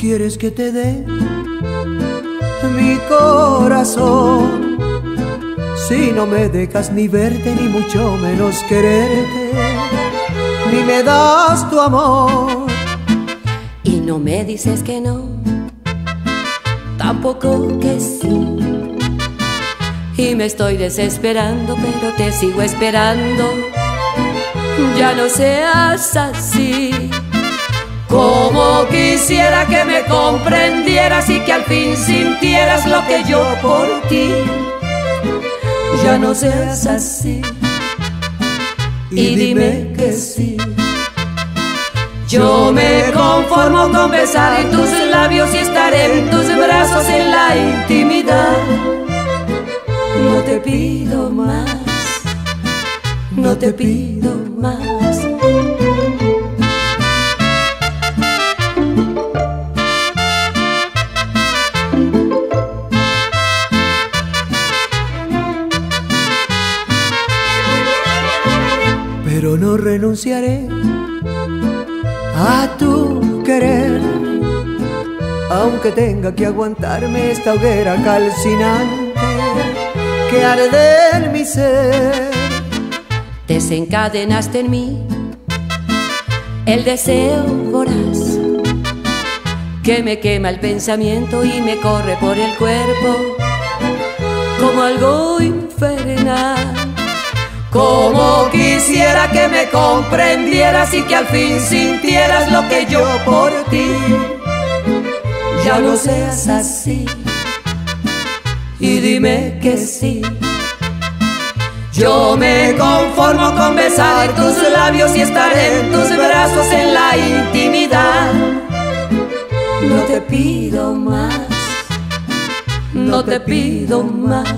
quieres que te dé mi corazón? Si no me dejas ni verte ni mucho menos quererte, ni me das tu amor. Y no me dices que no, tampoco que sí. Y me estoy desesperando, pero te sigo esperando. Ya no seas así. Como quisiera que me comprendieras y que al fin sintieras lo que yo por ti. Ya no seas así. Y dime que sí. Yo me conformo con besar en tus labios y estar en tus brazos en la intimidad. No te pido más, no te pido más. No renunciaré a tu querer, aunque tenga que aguantarme esta hoguera calcinante que arde en mi ser. Desencadenaste en mí el deseo voraz que me quema el pensamiento y me corre por el cuerpo como algo infernal. Como quisiera que me comprendieras y que al fin sintieras lo que yo por ti. Ya no seas así y dime que sí. Yo me conformo con besar tus labios y estar en tus brazos en la intimidad. No te pido más, no te pido más,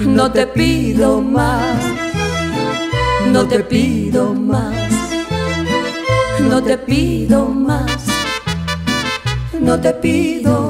no te pido más, no te pido más, no te pido más, no te pido